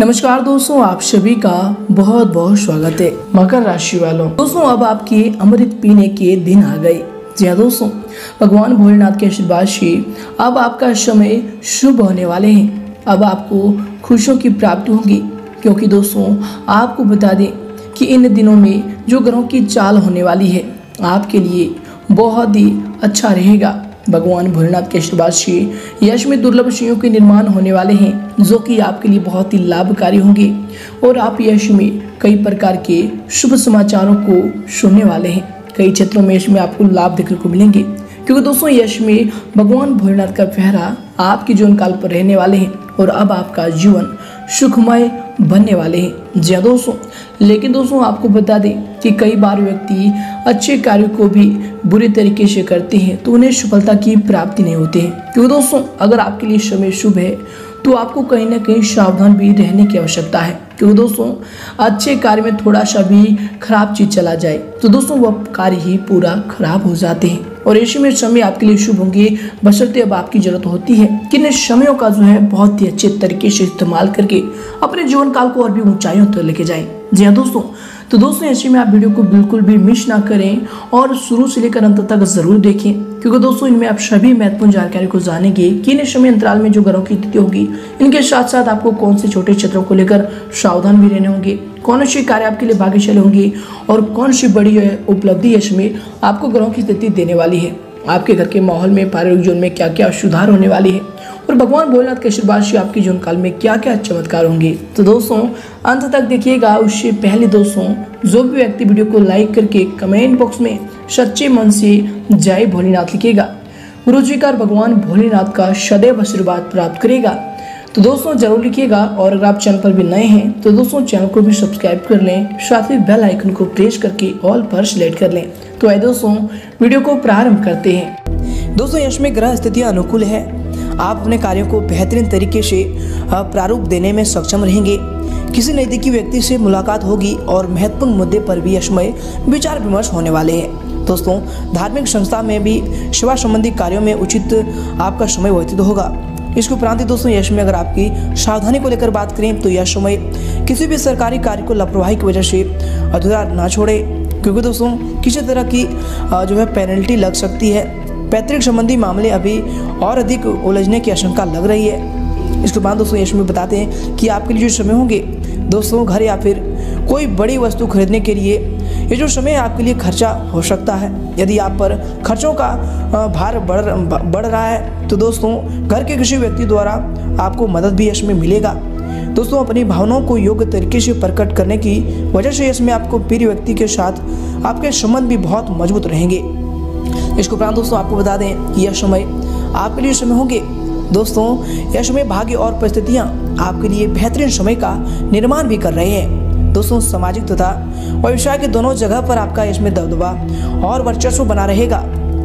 नमस्कार दोस्तों, आप सभी का बहुत बहुत स्वागत है मकर राशि वालों। दोस्तों, अब आपके अमृत पीने के दिन आ गए। जी हाँ दोस्तों, भगवान भोलेनाथ के आशीर्वाद से अब आपका समय शुभ होने वाले हैं। अब आपको खुशियों की प्राप्ति होगी, क्योंकि दोस्तों, आपको बता दें कि इन दिनों में जो ग्रहों की चाल होने वाली है, आपके लिए बहुत ही अच्छा रहेगा। भगवान भोलेनाथ के आशीर्वाद से यश में दुर्लभ विषयों के निर्माण होने वाले हैं, जो कि आपके लिए बहुत ही लाभकारी होंगे। और आप यश में कई प्रकार के शुभ समाचारों को सुनने वाले हैं। कई क्षेत्रों में यश में आपको लाभ देखने को मिलेंगे। क्योंकि दोस्तों, यश में भगवान भोलेनाथ का पहरा आपके जीवन काल पर रहने वाले हैं। और अब आपका जीवन सुखमय बनने वाले हैं। जी हाँ दोस्तों, लेकिन दोस्तों आपको बता दें कि कई बार व्यक्ति अच्छे कार्य को भी बुरे तरीके से करते हैं तो उन्हें सफलता की प्राप्ति नहीं होती है। क्योंकि दोस्तों? अगर आपके लिए समय शुभ है तो आपको कहीं ना कहीं सावधान भी रहने की आवश्यकता है। क्योंकि दोस्तों? अच्छे कार्य में थोड़ा सा भी खराब चीज़ चला जाए तो दोस्तों वह कार्य ही पूरा खराब हो जाते हैं। और ऐसे में समय आपके लिए शुभ होंगे। बशर्ते अब आपकी ज़रूरत होती है कि इन समयों का जो है बहुत ही अच्छे तरीके से इस्तेमाल करके अपने जीवन काल को और भी ऊंचाइयों तक तो लेके जाएँ। जी हाँ दोस्तों तो दोस्तों ऐसे में आप वीडियो को बिल्कुल भी मिस ना करें और शुरू से लेकर अंत तक ज़रूर देखें, क्योंकि दोस्तों इनमें आप सभी महत्वपूर्ण जानकारी को जानेंगे कि इन समय अंतराल में जो ग्रहों की तिथि होगी, इनके साथ साथ आपको कौन से छोटे क्षेत्रों को लेकर सावधान भी रहने होंगे। कौन से कार्य आपके लिए भाग्यशाली होंगे और कौन सी बड़ी उपलब्धि इसमें आपको ग्रहों की स्थिति देने वाली है। आपके घर के माहौल में, पारिवारिक जीवन में क्या क्या सुधार होने वाली है? और भगवान भोलेनाथ के आशीर्वाद से आपके जीवन काल में क्या क्या चमत्कार होंगे? तो दोस्तों, अंत तक देखिएगा उससे पहले दोस्तों, जो भी व्यक्ति वीडियो को लाइक करके कमेंट बॉक्स में सच्चे मन से जय भोलेनाथ लिखेगा। रुचिकार भगवान भोलेनाथ का सदैव आशीर्वाद प्राप्त करेगा। तो दोस्तों ज़रूर लिखिएगा और अगर आप चैनल पर भी नए हैं तो दोस्तों चैनल को भी सब्सक्राइब कर लें, साथ ही बेल आइकन को प्रेस करके ऑल पर सिलेक्ट कर लें। तो आइए दोस्तों, वीडियो को प्रारंभ करते हैं। दोस्तों, यश में ग्रह स्थितियाँ अनुकूल है। आप अपने कार्यों को बेहतरीन तरीके से प्रारूप देने में सक्षम रहेंगे। किसी नज़दीकी व्यक्ति से मुलाकात होगी और महत्वपूर्ण मुद्दे पर भी यशमय विचार विमर्श होने वाले हैं। दोस्तों, धार्मिक संस्था में भी सेवा संबंधी कार्यों में उचित आपका समय व्यतीत होगा। इसके उपरांत दोस्तों यश में अगर आपकी सावधानी को लेकर बात करें तो यश में किसी भी सरकारी कार्य को लापरवाही की वजह से अधूरा ना छोड़े। क्योंकि दोस्तों, किसी तरह की जो है पेनल्टी लग सकती है। पैतृक संबंधी मामले अभी और अधिक उलझने की आशंका लग रही है। इसके बाद दोस्तों यश में बताते हैं कि आपके लिए जो समय होंगे दोस्तों, घर या फिर कोई बड़ी वस्तु खरीदने के लिए ये जो समय आपके लिए खर्चा हो सकता है। यदि आप पर खर्चों का भार बढ़ बढ़ रहा है तो दोस्तों, घर के किसी व्यक्ति द्वारा आपको मदद भी इसमें मिलेगा। दोस्तों, अपनी भावनाओं को योग्य तरीके से प्रकट करने की वजह से इसमें आपको प्रिय व्यक्ति के साथ आपके संबंध भी बहुत मज़बूत रहेंगे। इसके उपरांत दोस्तों, आपको बता दें कि यह समय आपके लिए समय होंगे। दोस्तों, यह समय भाग्य और परिस्थितियाँ आपके लिए बेहतरीन समय का निर्माण भी कर रहे हैं। दोस्तों, सामाजिक तथा व्यवसाय के दोनों जगह पर आपका इसमें दबदबा और वर्चस्व बना रहेगा।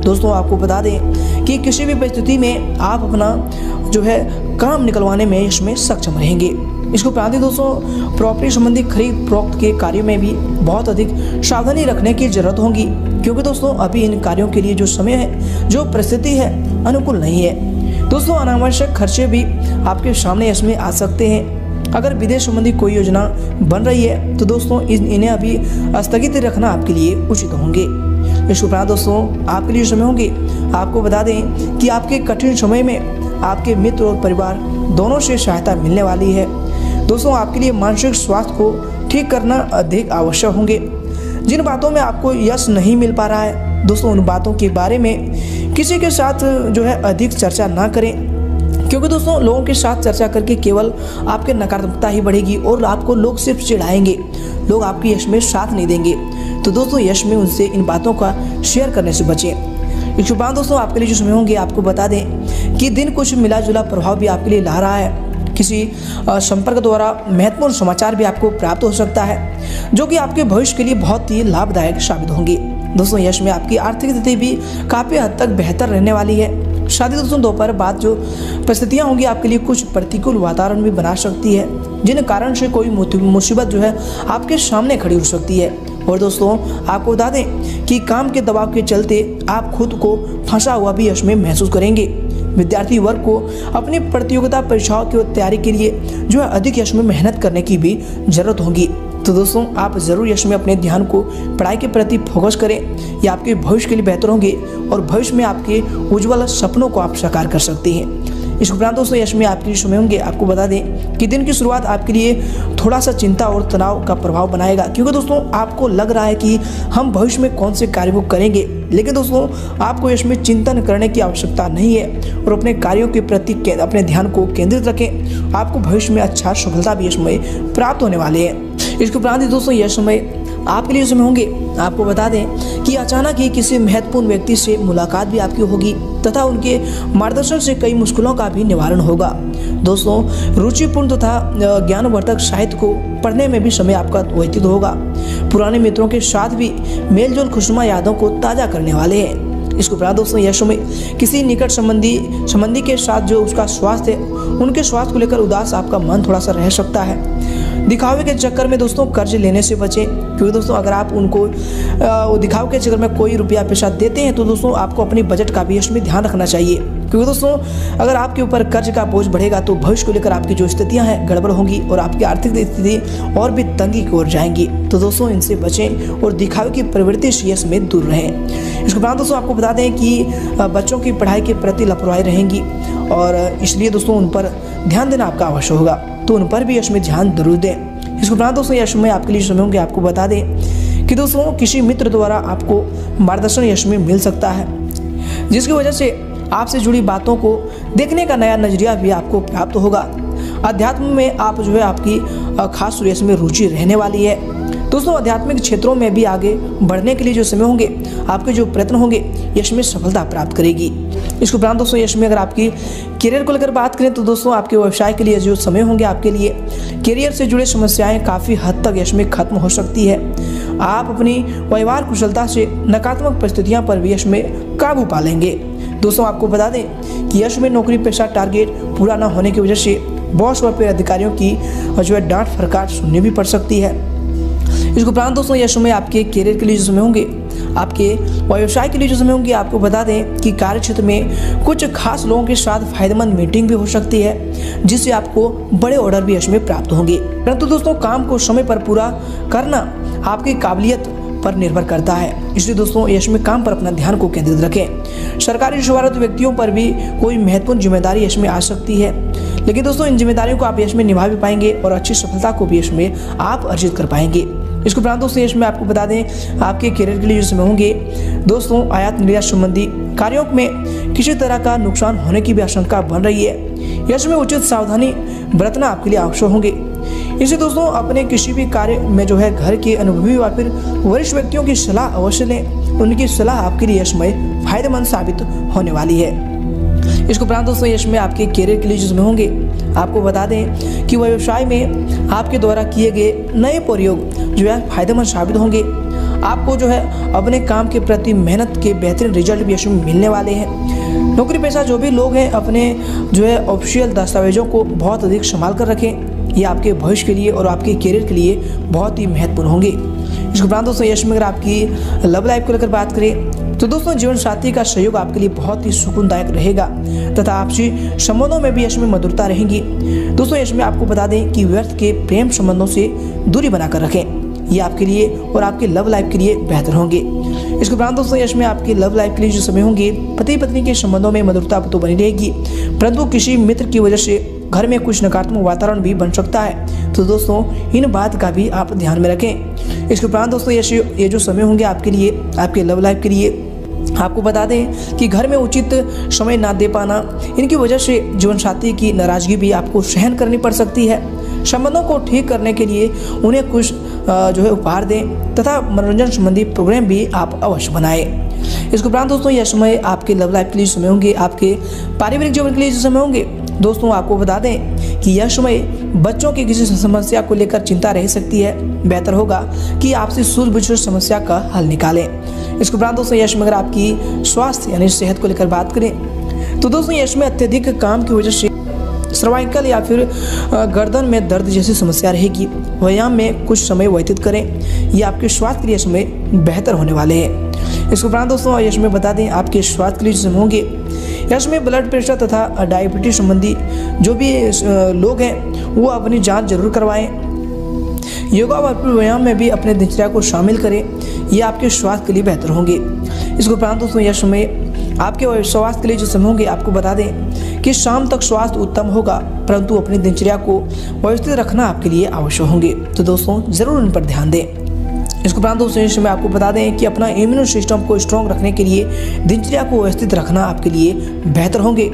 दोस्तों, आपको बता दें कि किसी भी परिस्थिति में आप अपना जो है काम निकलवाने में इसमें सक्षम रहेंगे। इसको उपरांत दोस्तों, प्रॉपर्टी संबंधी खरीद प्रोक्त के कार्यों में भी बहुत अधिक सावधानी रखने की ज़रूरत होगी। क्योंकि दोस्तों, अभी इन कार्यों के लिए जो समय है, जो परिस्थिति है, अनुकूल नहीं है। दोस्तों अनावश्यक खर्चे भी आपके सामने इसमें आ सकते हैं। अगर विदेश संबंधी कोई योजना बन रही है तो दोस्तों इन्हें अभी स्थगित रखना आपके लिए उचित होंगे। इस दोस्तों, आपके लिए समय होंगे। आपको बता दें कि आपके कठिन समय में आपके मित्र और परिवार दोनों से सहायता मिलने वाली है। दोस्तों, आपके लिए मानसिक स्वास्थ्य को ठीक करना अधिक आवश्यक होंगे। जिन बातों में आपको यश नहीं मिल पा रहा है, दोस्तों, उन बातों के बारे में किसी के साथ जो है अधिक चर्चा ना करें, क्योंकि दोस्तों लोगों के साथ चर्चा करके केवल आपके नकारात्मकता ही बढ़ेगी और आपको लोग सिर्फ़ चिढ़ाएँगे, लोग आपके यश में साथ नहीं देंगे। तो दोस्तों यश में उनसे इन बातों का शेयर करने से बचें। बाद दोस्तों आपके लिए जो समय होंगे, आपको बता दें कि दिन कुछ मिला जुला प्रभाव भी आपके लिए ला रहा है। किसी संपर्क द्वारा महत्वपूर्ण समाचार भी आपको प्राप्त हो सकता है, जो कि आपके भविष्य के लिए बहुत ही लाभदायक साबित होंगे। दोस्तों, यश में आपकी आर्थिक स्थिति भी काफ़ी हद तक बेहतर रहने वाली है। शादी दोस्तों, दोपहर बाद जो परिस्थितियाँ होंगी, आपके लिए कुछ प्रतिकूल वातावरण भी बना सकती है, जिन कारण से कोई मुसीबत जो है आपके सामने खड़ी हो सकती है। और दोस्तों, आपको बता दें कि काम के दबाव के चलते आप खुद को फंसा हुआ भी यश में महसूस करेंगे। विद्यार्थी वर्ग को अपनी प्रतियोगिता परीक्षाओं की तैयारी के लिए जो है अधिक यश में मेहनत करने की भी ज़रूरत होगी। तो दोस्तों, आप ज़रूर यश में अपने ध्यान को, पढ़ाई के प्रति फोकस करें। ये आपके भविष्य के लिए बेहतर होंगे और भविष्य में आपके उज्ज्वल सपनों को आप साकार कर सकते हैं। इस उपरांत दोस्तों, यश में आपके लिए समय होंगे। आपको बता दें कि दिन की शुरुआत आपके लिए थोड़ा सा चिंता और तनाव का प्रभाव बनाएगा, क्योंकि दोस्तों, आपको लग रहा है कि हम भविष्य में कौन से कार्य को करेंगे। लेकिन दोस्तों, आपको इसमें चिंतन करने की आवश्यकता नहीं है और अपने कार्यों के प्रति अपने ध्यान को केंद्रित रखें। आपको भविष्य में अच्छा सफलता भी इसमें प्राप्त होने वाले हैं। इसके उपरांत ही दोस्तों यह समय आपके लिए समय होंगे, आपको बता दें कि अचानक ही किसी महत्वपूर्ण व्यक्ति से मुलाकात भी आपकी होगी, तथा उनके मार्गदर्शन से कई मुश्किलों का भी निवारण होगा। दोस्तों, रुचिपूर्ण तथा ज्ञानवर्धक साहित्य को पढ़ने में भी समय आपका व्यतीत होगा। पुराने मित्रों के साथ भी मेलजोल खुशनुमा यादों को ताज़ा करने वाले हैं। इसको उपरांत दोस्तों यह समय किसी निकट संबंधी संबंधी के साथ जो उसका स्वास्थ्य है, उनके स्वास्थ्य को लेकर उदास आपका मन थोड़ा सा रह सकता है। दिखावे के चक्कर में दोस्तों कर्ज लेने से बचें। क्योंकि दोस्तों, अगर आप उनको दिखावे के चक्कर में कोई रुपया पैसा देते हैं तो दोस्तों, आपको अपनी बजट का भी इसमें ध्यान रखना चाहिए। क्योंकि दोस्तों? अगर आपके ऊपर कर्ज का बोझ बढ़ेगा तो भविष्य को लेकर आपकी जो स्थितियाँ हैं, गड़बड़ होंगी और आपकी आर्थिक स्थिति और भी तंगी की ओर जाएँगी। तो दोस्तों, इनसे बचें और दिखावे की प्रवृत्ति से में दूर रहें। इसके बाद दोस्तों, आपको बता दें कि बच्चों की पढ़ाई के प्रति लापरवाही रहेंगी और इसलिए दोस्तों, उन पर ध्यान देना आपका आवश्यक होगा। तो उन पर भी यश में ध्यान ज़रूर दें। इसके उपरांत दोस्तों, यश में आपके लिए समय होंगे, आपको बता दें कि दोस्तों, किसी मित्र द्वारा आपको मार्गदर्शन यश में मिल सकता है, जिसकी वजह से आपसे जुड़ी बातों को देखने का नया नज़रिया भी आपको प्राप्त होगा। अध्यात्म में आप जो है आपकी खास सुरेश में रुचि रहने वाली है। दोस्तों, आध्यात्मिक क्षेत्रों में भी आगे बढ़ने के लिए जो समय होंगे, आपके जो प्रयत्न होंगे, यश में सफलता प्राप्त करेगी। इसके उपरांत दोस्तों, यश में अगर आपकी करियर को लेकर बात करें तो दोस्तों, आपके व्यवसाय के लिए जो समय होंगे आपके लिए करियर से जुड़े समस्याएँ काफ़ी हद तक यश में खत्म हो सकती है। आप अपनी व्यवहार कुशलता से नकारात्मक परिस्थितियाँ पर भी यश में काबू पा लेंगे। दोस्तों, आपको बता दें कि यश में नौकरी पेशा टारगेट पूरा न होने की वजह से बॉस और फिर अधिकारियों की जो है डांट फरकार सुननी भी पड़ सकती है। इसके उपरांत दोस्तों यह समय आपके करियर के लिए जो समय होंगे, आपके व्यवसाय के लिए जो समय होंगे, आपको बता दें कि कार्य क्षेत्र में कुछ खास लोगों के साथ फ़ायदेमंद मीटिंग भी हो सकती है, जिससे आपको बड़े ऑर्डर भी इसमें प्राप्त होंगे। परंतु दोस्तों, काम को समय पर पूरा करना आपकी काबिलियत पर निर्भर करता है। इसलिए दोस्तों, यश में काम पर अपना ध्यान को केंद्रित रखें। सरकारी शुभारत व्यक्तियों पर भी कोई महत्वपूर्ण ज़िम्मेदारी यश में आ सकती है। लेकिन दोस्तों, इन जिम्मेदारियों को आप यश में निभा भी पाएँगे और अच्छी सफलता को भी यश में आप अर्जित कर पाएँगे। इसके उपरांत दोस्तों इसमें आपको बता दें, आपके करियर के लिए जो समय होंगे। दोस्तों, आयात निर्यात संबंधी कार्यों में किसी तरह का नुकसान होने की भी आशंका बन रही है। यश में उचित सावधानी बरतना आपके लिए आवश्यक होंगे। इसे दोस्तों, अपने किसी भी कार्य में जो है घर के अनुभवी या फिर वरिष्ठ व्यक्तियों की सलाह अवश्य लें। उनकी सलाह आपके लिए यशमय, फ़ायदेमंद साबित होने वाली है। इसको उपरांत दोस्तों यश में आपके करियर के लिए जिसमें होंगे, आपको बता दें कि व्यवसाय में आपके द्वारा किए गए नए प्रयोग जो है फ़ायदेमंद साबित होंगे। आपको जो है अपने काम के प्रति मेहनत के बेहतरीन रिज़ल्ट भी इसमें मिलने वाले हैं। नौकरी पेशा जो भी लोग हैं, अपने जो है ऑफिशियल दस्तावेजों को बहुत अधिक संभाल कर रखें। ये आपके भविष्य के लिए और आपके करियर के लिए बहुत ही महत्वपूर्ण होंगे। इसके उपरांत दोस्तों, यश में अगर आपकी लव लाइफ को लेकर बात करें तो दोस्तों, जीवन साथी का सहयोग आपके लिए बहुत ही सुकूनदायक रहेगा, तथा आपसी संबंधों में भी यश में मधुरता रहेगी। दोस्तों, यश, में आपको बता दें कि व्यर्थ के प्रेम संबंधों से दूरी बनाकर रखें। ये आपके लिए और आपके लव लाइफ के लिए बेहतर होंगे। इसके उपरांत दोस्तों, यश, में आपके लव लाइफ के लिए जो समय होंगे पति पत्नी के संबंधों में मधुरता तो बनी रहेगी, परंतु किसी मित्र की वजह से घर में कुछ नकारात्मक वातावरण भी बन सकता है। तो दोस्तों, इन बात का भी आप ध्यान में रखें। इसके उपरांत दोस्तों, ये ये जो समय होंगे आपके लिए, आपके लव लाइफ के लिए, आपको बता दें कि घर में उचित समय ना दे पाना, इनकी वजह से जीवन साथी की नाराज़गी भी आपको सहन करनी पड़ सकती है। संबंधों को ठीक करने के लिए उन्हें कुछ जो है उपहार दें तथा मनोरंजन संबंधी प्रोग्राम भी आप अवश्य बनाएँ। इसके उपरांत दोस्तों, यह समय आपके लव लाइफ के लिए समय होंगे, आपके पारिवारिक जीवन के लिए समय होंगे। दोस्तों, आपको बता दें कि यह समय बच्चों की किसी समस्या को लेकर चिंता रह सकती है। बेहतर होगा कि आपसे सूझबूझ समस्या का हल निकालें। इसके उपरांत दोस्तों, यश में अगर आपकी स्वास्थ्य यानी सेहत को लेकर बात करें। तो दोस्तों, यश में अत्यधिक काम की वजह से सर्वाइकल या फिर गर्दन में दर्द जैसी समस्या रहेगी। व्यायाम में कुछ समय व्यतीत करें। यह आपके स्वास्थ्य के लिए समय बेहतर होने वाले हैं। इसके उपरांत दोस्तों यश में बता दें, आपके स्वास्थ्य के लिए जिसम होंगे, यश में ब्लड प्रेशर तथा डायबिटीज़ संबंधी जो भी लोग हैं, वो अपनी जाँच ज़रूर करवाएँ। योगा भरपूर व्यायाम में भी अपने दिनचर्या को शामिल करें, ये आपके स्वास्थ्य के लिए बेहतर होंगे। इसके उपरांत दोस्तों, यश में आपके स्वास्थ्य के लिए जो समय होंगे, आपको बता दें कि शाम तक स्वास्थ्य उत्तम होगा, परंतु अपनी दिनचर्या को व्यवस्थित रखना आपके लिए आवश्यक होंगे। तो दोस्तों, ज़रूर उन पर ध्यान दें। इसके उपरांत दोस्तों में आपको बता दें कि अपना इम्यून सिस्टम को स्ट्रॉन्ग रखने के लिए दिनचर्या को व्यवस्थित रखना आपके लिए बेहतर होंगे।